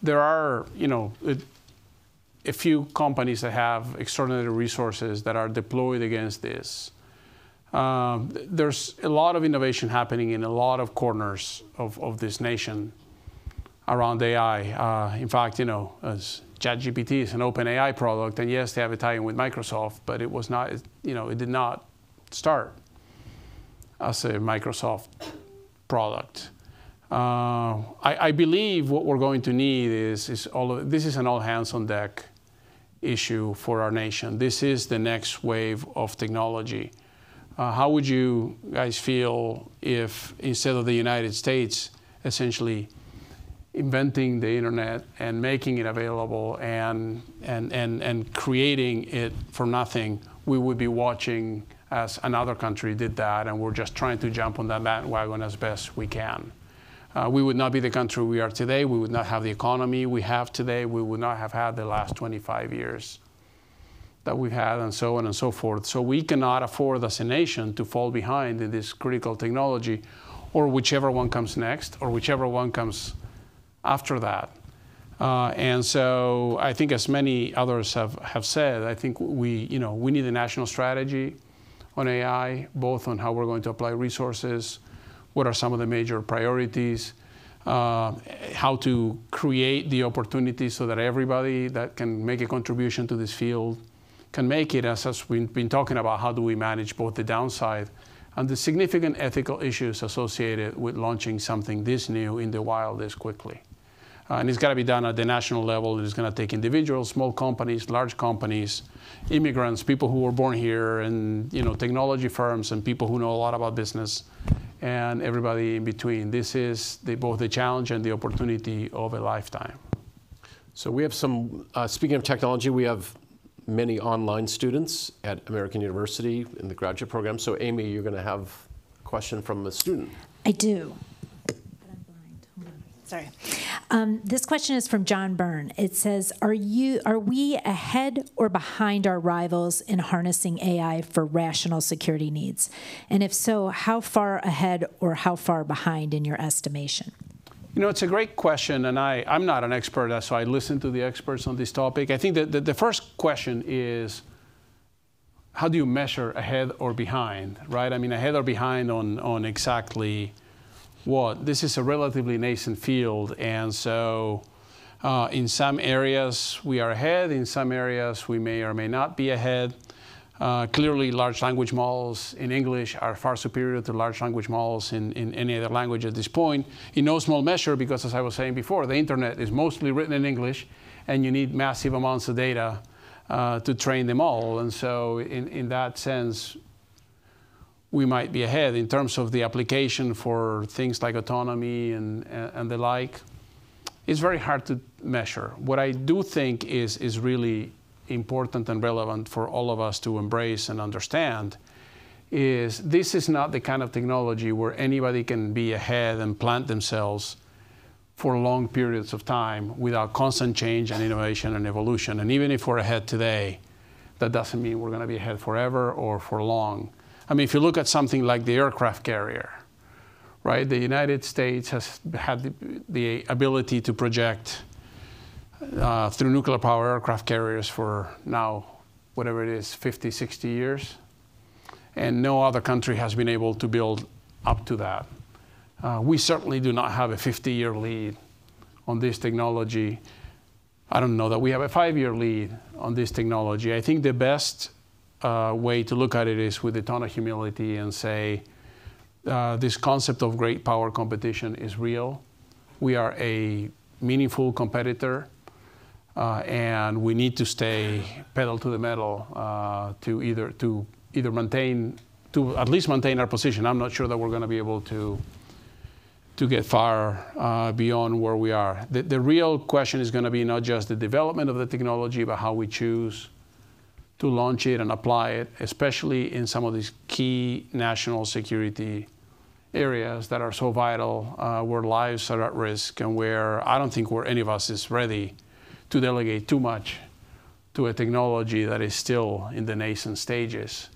S3: there are, you know, it, a few companies that have extraordinary resources that are deployed against this. Um, there's a lot of innovation happening in a lot of corners of, of this nation around AI. Uh, in fact, you know, as ChatGPT is an OpenAI product, and yes, they have a tie-in with Microsoft, but it was not, you know, it did not start as a Microsoft product. Uh, I, I, believe what we're going to need is, is all of, this is an all hands on deck issue for our nation. This is the next wave of technology. Uh, how would you guys feel if instead of the United States essentially inventing the internet and making it available and, and, and, and creating it for nothing, we would be watching as another country did that, and we're just trying to jump on that bandwagon as best we can. Uh, we would not be the country we are today. We would not have the economy we have today. We would not have had the last 25 years that we've had, and so on and so forth. So we cannot afford as a nation to fall behind in this critical technology, or whichever one comes next, or whichever one comes after that. Uh, and so I think, as many others have, have said, I think we, you know, we need a national strategy on AI, both on how we're going to apply resources, what are some of the major priorities, uh, how to create the opportunities so that everybody that can make a contribution to this field can make it, as, as we've been talking about, how do we manage both the downside and the significant ethical issues associated with launching something this new in the wild this quickly. Uh, and it's got to be done at the national level. It's going to take individuals, small companies, large companies, immigrants, people who were born here, and you know, technology firms and people who know a lot about business, and everybody in between. This is the, both the challenge and the opportunity of a lifetime.
S2: So we have some. Uh, speaking of technology, we have many online students at American University in the graduate program. So Amy, you're going to have a question from a student.
S1: I do. Sorry. Um, this question is from John Byrne. It says, "Are you are we ahead or behind our rivals in harnessing AI for national security needs? And if so, how far ahead or how far behind in your estimation?"
S3: You know, it's a great question, and I, I'm not an expert, so I listen to the experts on this topic. I think that the, the first question is how do you measure ahead or behind, right? I mean, ahead or behind on, on exactly what? This is a relatively nascent field, and so uh, in some areas we are ahead, in some areas we may or may not be ahead. Uh, clearly, large language models in English are far superior to large language models in, in any other language at this point, in no small measure because, as I was saying before, the internet is mostly written in English, and you need massive amounts of data uh, to train them all. And so, in, in that sense, we might be ahead in terms of the application for things like autonomy and, and the like. It's very hard to measure. What I do think is, is really important and relevant for all of us to embrace and understand is this is not the kind of technology where anybody can be ahead and plant themselves for long periods of time without constant change and innovation and evolution. And even if we're ahead today, that doesn't mean we're going to be ahead forever or for long. I mean, if you look at something like the aircraft carrier, right? The United States has had the, the ability to project uh, through nuclear power aircraft carriers for now, whatever it is, 50, 60 years. And no other country has been able to build up to that. Uh, we certainly do not have a 50 year lead on this technology. I don't know that we have a five year lead on this technology. I think the best uh, way to look at it is with a ton of humility and say, uh, this concept of great power competition is real. We are a meaningful competitor, uh, and we need to stay pedal to the metal uh, to either to either maintain to at least maintain our position. I'm not sure that we're going to be able to to get far uh, beyond where we are. The, the real question is going to be not just the development of the technology, but how we choose to launch it and apply it, especially in some of these key national security areas that are so vital, uh, where lives are at risk, and where I don't think where any of us is ready to delegate too much to a technology that is still in the nascent stages.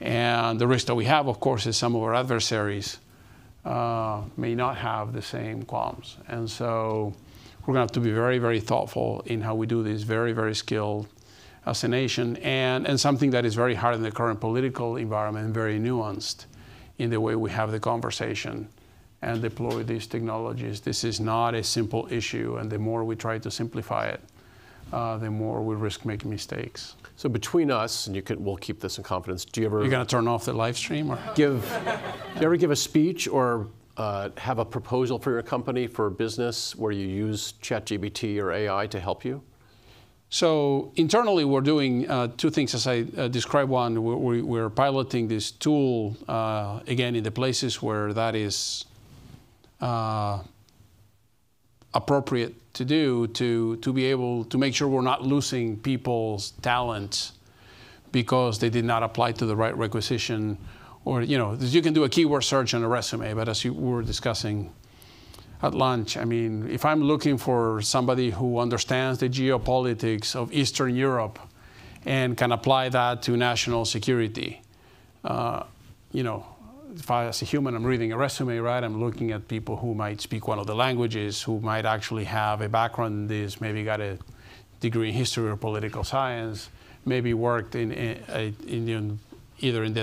S3: And the risk that we have, of course, is some of our adversaries uh, may not have the same qualms. And so we're going to have to be very, very thoughtful in how we do this, very, very skilled as a nation, and, and something that is very hard in the current political environment, very nuanced in the way we have the conversation and deploy these technologies. This is not a simple issue, and the more we try to simplify it, uh, the more we risk making mistakes.
S2: So between us, and you can, we'll keep this in confidence. Do you ever
S3: You're going to turn off the live stream, or
S2: give? do you ever give a speech or uh, have a proposal for your company for business where you use ChatGPT or AI to help you?
S3: So internally, we're doing uh, two things, as I uh, described. One, we're, we're, piloting this tool uh, again in the places where that is uh, appropriate to do to to be able to make sure we're not losing people's talents because they did not apply to the right requisition, or you know, you can do a keyword search on a resume, but as you were discussing at lunch. I mean, if I'm looking for somebody who understands the geopolitics of Eastern Europe and can apply that to national security, uh, you know, if I, as a human, I'm reading a resume, right? I'm looking at people who might speak one of the languages, who might actually have a background in this, maybe got a degree in history or political science, maybe worked in, either in the,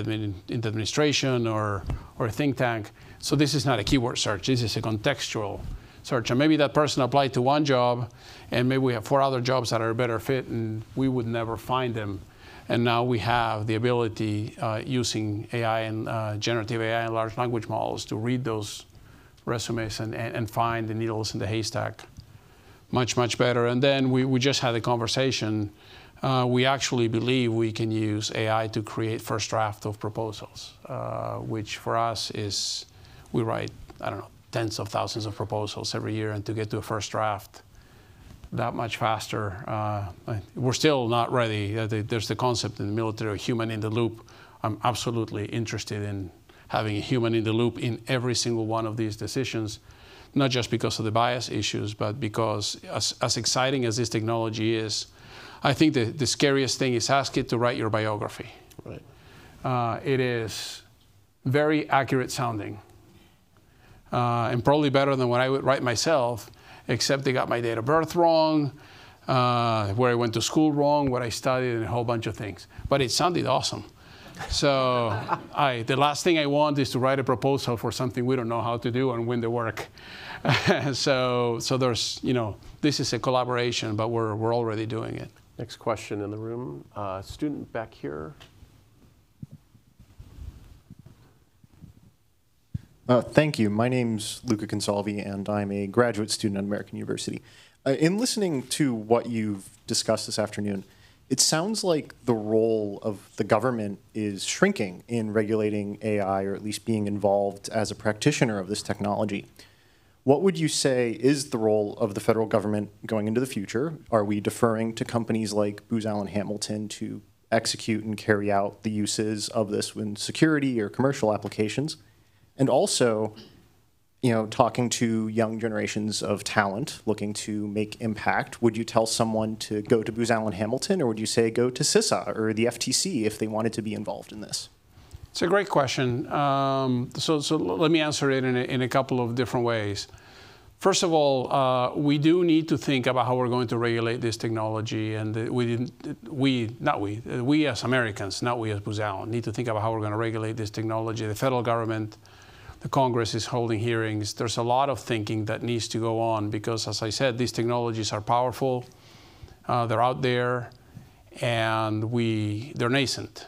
S3: in the administration or, or a think tank. So this is not a keyword search, this is a contextual search. And maybe that person applied to one job, and maybe we have four other jobs that are a better fit, and we would never find them. And now we have the ability uh, using AI and uh, generative AI and large language models to read those resumes and, and, and, find the needles in the haystack much, much better. And then we, we just had a conversation. Uh, we actually believe we can use AI to create first draft of proposals, uh, which for us is we write, I don't know, tens of thousands of proposals every year, and to get to a first draft that much faster, uh, we're still not ready. Uh, there's the concept in the military of human in the loop. I'm absolutely interested in having a human in the loop in every single one of these decisions, not just because of the bias issues, but because as, as exciting as this technology is, I think the, the scariest thing is ask it to write your biography.
S2: Right.
S3: Uh, it is very accurate sounding uh, and probably better than what I would write myself, except they got my date of birth wrong, uh, where I went to school wrong, what I studied, and a whole bunch of things. But it sounded awesome. So *laughs* I, the last thing I want is to write a proposal for something we don't know how to do and win the work. *laughs* so, so there's, you know, this is a collaboration, but we're, we're already doing it.
S2: Next question in the room. Uh, student back here.
S5: Uh, thank you. My name's Luca Consalvi, and I'm a graduate student at American University. Uh, in listening to what you've discussed this afternoon, it sounds like the role of the government is shrinking in regulating AI, or at least being involved as a practitioner of this technology. What would you say is the role of the federal government going into the future? Are we deferring to companies like Booz Allen Hamilton to execute and carry out the uses of this in security or commercial applications? And also you know talking to young generations of talent looking to make impact would you tell someone to go to booz allen hamilton or would you say go to cisa or the ftc if they wanted to be involved in this?
S3: It's a great question. Um, so, so let me answer it in a, in a couple of different ways. First of all, uh, we do need to think about how we're going to regulate this technology, and we we, not we, we as Americans, not we as Booz Allen, need to think about how we're going to regulate this technology. The federal government the Congress is holding hearings. There's a lot of thinking that needs to go on because, as I said, these technologies are powerful. Uh, they're out there, and we they're nascent.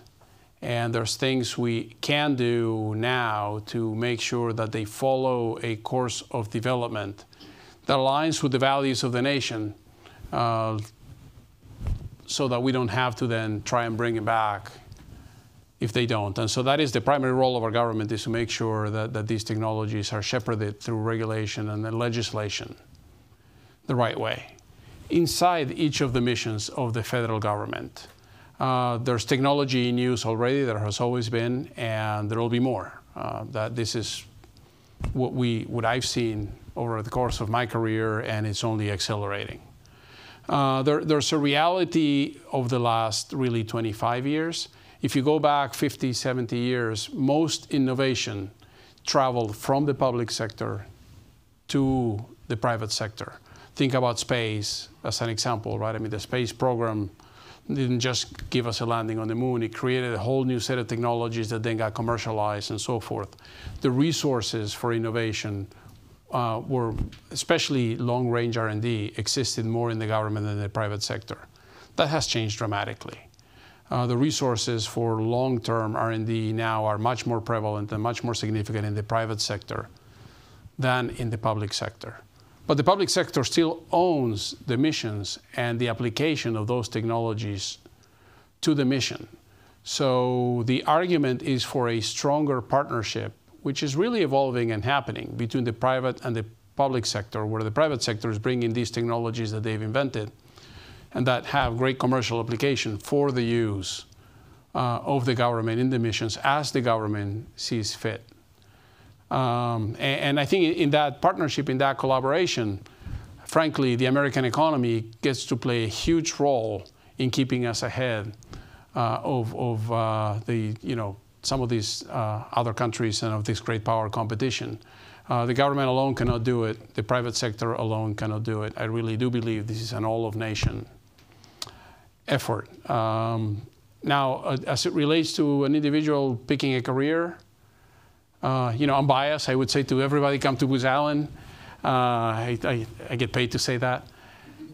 S3: And there's things we can do now to make sure that they follow a course of development that aligns with the values of the nation, uh, so that we don't have to then try and bring it back if they don't. And so that is the primary role of our government is to make sure that, that these technologies are shepherded through regulation and legislation the right way. Inside each of the missions of the federal government, uh, there's technology in use already, there has always been, and there will be more. Uh, that this is what we, what I've seen over the course of my career, and it's only accelerating. Uh, there, there's a reality of the last really 25 years if you go back 50, 70 years, most innovation traveled from the public sector to the private sector. Think about space as an example, right? I mean, the space program didn't just give us a landing on the moon, it created a whole new set of technologies that then got commercialized and so forth. The resources for innovation uh, were, especially long-range R&D, existed more in the government than the private sector. That has changed dramatically. Uh, the resources for long-term R&D now are much more prevalent and much more significant in the private sector than in the public sector. But the public sector still owns the missions and the application of those technologies to the mission. So the argument is for a stronger partnership, which is really evolving and happening between the private and the public sector, where the private sector is bringing these technologies that they've invented and that have great commercial application for the use uh, of the government in the missions as the government sees fit. Um, and, and, I think in that partnership, in that collaboration, frankly, the American economy gets to play a huge role in keeping us ahead uh, of, of uh, the, you know, some of these uh, other countries and of this great power competition. Uh, the government alone cannot do it. The private sector alone cannot do it. I really do believe this is an all-of-nation effort. Um, now, uh, as it relates to an individual picking a career, uh, you know, I'm biased. I would say to everybody, come to Booz Allen. Uh, I, I, I, get paid to say that.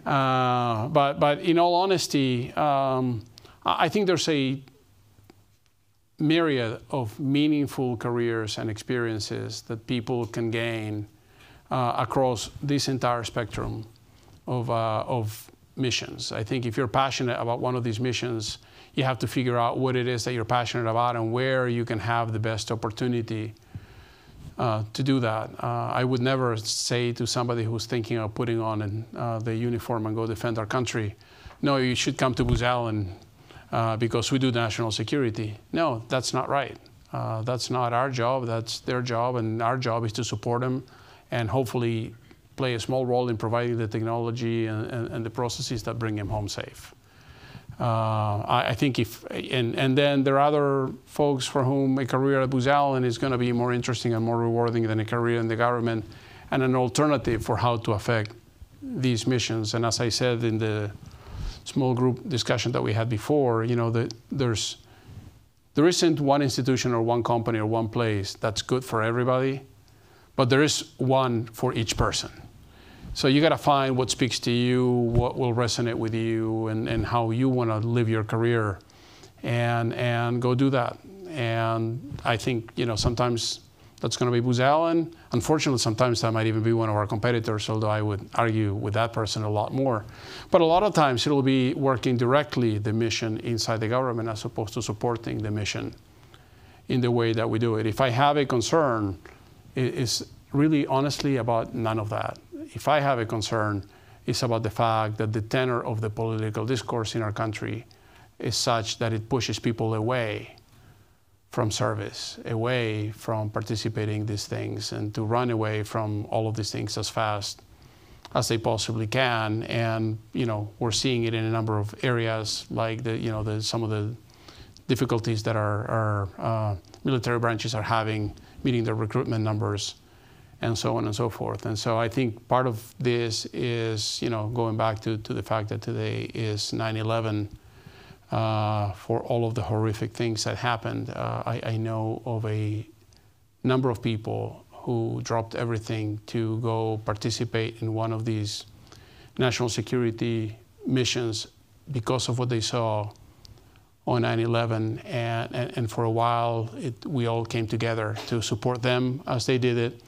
S3: Uh, but, but in all honesty, um, I think there's a myriad of meaningful careers and experiences that people can gain uh, across this entire spectrum of, uh, of missions. I think if you're passionate about one of these missions, you have to figure out what it is that you're passionate about and where you can have the best opportunity uh, to do that. Uh, I would never say to somebody who's thinking of putting on an, uh, the uniform and go defend our country, no, you should come to Booz Allen uh, because we do national security. No, that's not right. Uh, that's not our job, that's their job, and our job is to support them and hopefully play a small role in providing the technology and, and, and the processes that bring them home safe. Uh, I, I, think if, and, and then there are other folks for whom a career at Booz Allen is going to be more interesting and more rewarding than a career in the government and an alternative for how to affect these missions. And as I said in the small group discussion that we had before, you know, the, there's, there isn't one institution or one company or one place that's good for everybody, but there is one for each person. So you got to find what speaks to you, what will resonate with you, and, and how you want to live your career, and and go do that. And I think you know sometimes that's going to be Booz Allen. Unfortunately, sometimes that might even be one of our competitors, although I would argue with that person a lot more. But a lot of times it'll be working directly the mission inside the government as opposed to supporting the mission in the way that we do it. If I have a concern, it is really honestly about none of that if I have a concern, it's about the fact that the tenor of the political discourse in our country is such that it pushes people away from service, away from participating in these things, and to run away from all of these things as fast as they possibly can. And you know, we're seeing it in a number of areas, like the you know the, some of the difficulties that our, our uh, military branches are having meeting their recruitment numbers and so on and so forth. And so I think part of this is, you know, going back to, to the fact that today is 9-11, uh, for all of the horrific things that happened. Uh, I, I, know of a number of people who dropped everything to go participate in one of these national security missions because of what they saw on 9-11 and, and, and, for a while it, we all came together to support them as they did it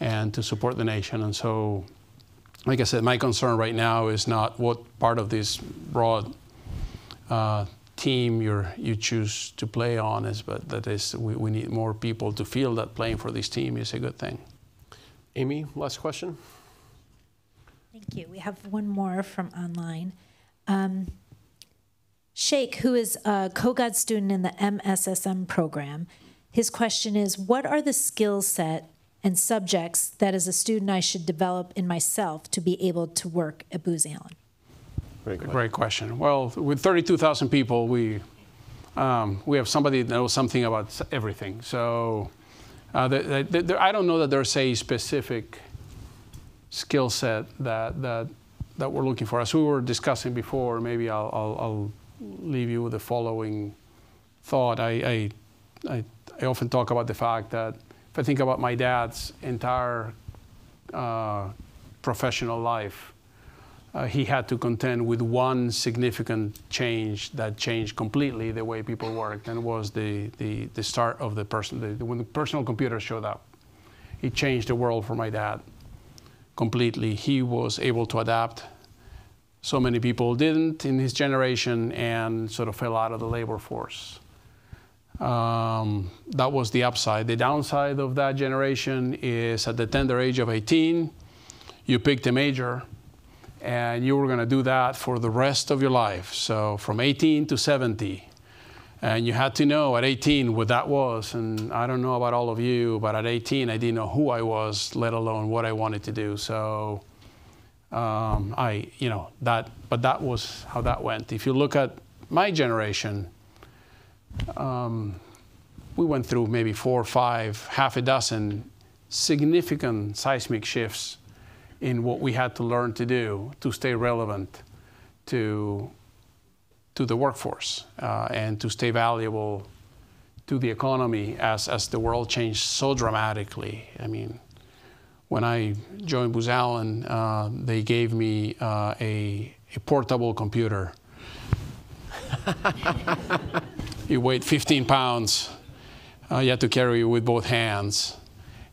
S3: and to support the nation. And so, like I said, my concern right now is not what part of this broad uh, team you you choose to play on is, but that is we, we need more people to feel that playing for this team is a good thing.
S2: Amy, last question.
S1: Thank you. We have one more from online. Um, Sheikh, who is a Kogod student in the MSSM program, his question is, what are the skill set and subjects that as a student I should develop in myself to be able to work at Booz Allen?
S3: Great question. Great question. Well, with 32,000 people, we, um, we have somebody that knows something about everything. So uh, the, the, the, I don't know that there's a specific skill set that, that, that we're looking for. As we were discussing before, maybe I'll, I'll, I'll leave you with the following thought. I, I, I, I often talk about the fact that if I think about my dad's entire uh, professional life, uh, he had to contend with one significant change that changed completely the way people worked, and was the, the, the start of the person, the, when the personal computer showed up. It changed the world for my dad completely. He was able to adapt. So many people didn't in his generation and sort of fell out of the labor force. Um, that was the upside. The downside of that generation is at the tender age of 18, you picked a major and you were going to do that for the rest of your life. So from 18 to 70. And you had to know at 18 what that was. And I don't know about all of you, but at 18, I didn't know who I was, let alone what I wanted to do. So um, I, you know, that, but that was how that went. If you look at my generation, um, we went through maybe four or five, half a dozen significant seismic shifts in what we had to learn to do to stay relevant to, to the workforce uh, and to stay valuable to the economy as, as the world changed so dramatically. I mean, when I joined Booz Allen, uh, they gave me uh, a, a portable computer. *laughs* you weighed 15 pounds. Uh, you had to carry it with both hands.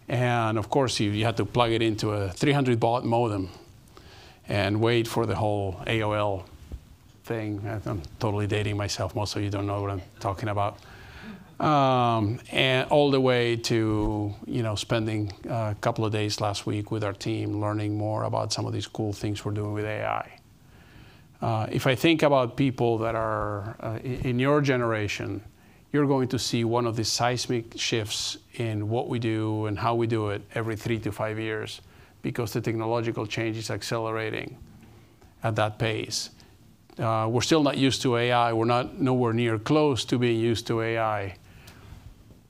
S3: And of course, you, you had to plug it into a 300 baud modem and wait for the whole AOL thing. I'm totally dating myself. Most of you don't know what I'm talking about. Um, and all the way to you know spending a couple of days last week with our team learning more about some of these cool things we're doing with AI. Uh, if I think about people that are uh, in your generation, you're going to see one of the seismic shifts in what we do and how we do it every three to five years because the technological change is accelerating at that pace. Uh, we're still not used to AI. We're not nowhere near close to being used to AI.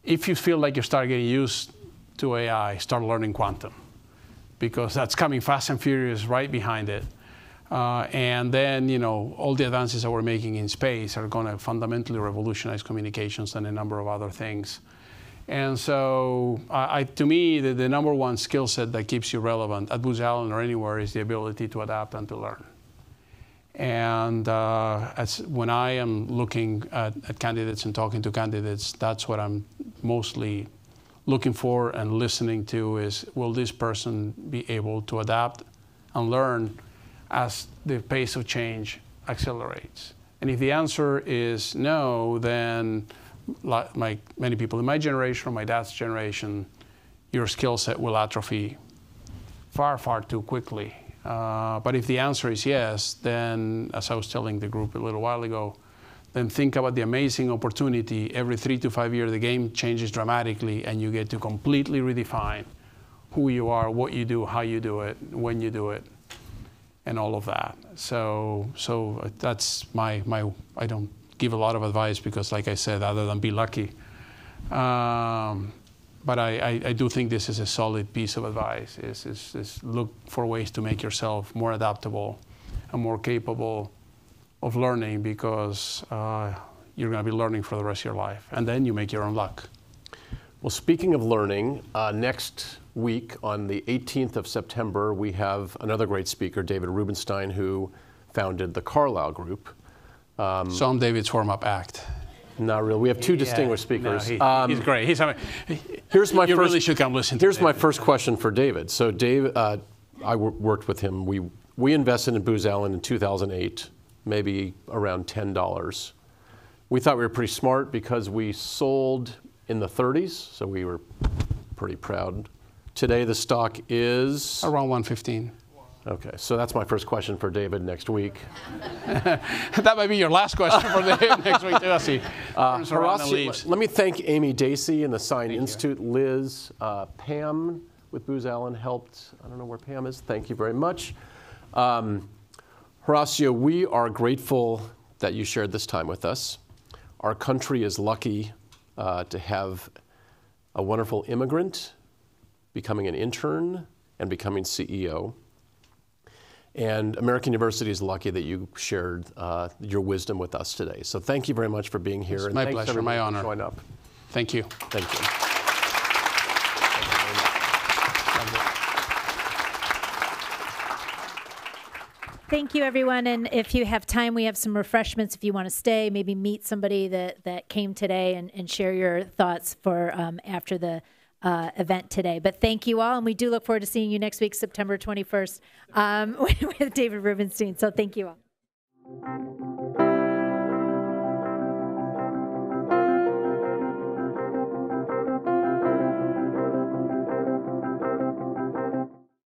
S3: If you feel like you start getting used to AI, start learning quantum because that's coming fast and furious right behind it. Uh, and then, you know, all the advances that we're making in space are going to fundamentally revolutionize communications and a number of other things. And so, I, to me, the, the number one skill set that keeps you relevant at Booz Allen or anywhere is the ability to adapt and to learn. And uh, as, when I am looking at, at candidates and talking to candidates, that's what I'm mostly looking for and listening to is will this person be able to adapt and learn as the pace of change accelerates? And if the answer is no, then like many people in my generation or my dad's generation, your skill set will atrophy far, far too quickly. Uh, but if the answer is yes, then as I was telling the group a little while ago, then think about the amazing opportunity. Every three to five years, the game changes dramatically, and you get to completely redefine who you are, what you do, how you do it, when you do it and all of that. So, so that's my, my, I don't give a lot of advice because, like I said, other than be lucky. Um, but I, I, I, do think this is a solid piece of advice, is, is, is look for ways to make yourself more adaptable and more capable of learning because uh, you're going to be learning for the rest of your life. And then you make your own luck.
S2: Well, speaking of learning, uh, next week on the 18th of September, we have another great speaker, David Rubenstein, who founded the Carlyle Group.
S3: Um, so I'm David's warm-up act.
S2: Not really. We have two distinguished speakers.
S3: No, he, um, he's great. He's, I
S2: mean, here's my
S3: you
S2: first,
S3: really should come listen.
S2: Here's my first question for David. So Dave, uh, I worked with him. We we invested in Booz Allen in 2008, maybe around ten dollars. We thought we were pretty smart because we sold in the 30s, so we were pretty proud. Today the stock is
S3: around 115.
S2: Okay, so that's my first question for David next week. *laughs*
S3: that might be your last question for David *laughs* next week. Let's see. Uh,
S2: Horacio, let me thank Amy Dacey and the Sine thank Institute, you. Liz, uh, Pam with Booz Allen helped. I don't know where Pam is. Thank you very much. Um, Horacio, we are grateful that you shared this time with us. Our country is lucky uh, to have a wonderful immigrant becoming an intern and becoming CEO. And American University is lucky that you shared uh, your wisdom with us today. So thank you very much for being here. It's
S3: and my pleasure, my honor.
S2: Join up.
S3: Thank you.
S2: Thank you.
S1: Thank you, everyone. And if you have time, we have some refreshments if you want to stay, maybe meet somebody that, that came today and, and share your thoughts for um, after the uh, event today. But thank you all. And we do look forward to seeing you next week, September 21st, um, *laughs* with David Rubenstein. So thank you all.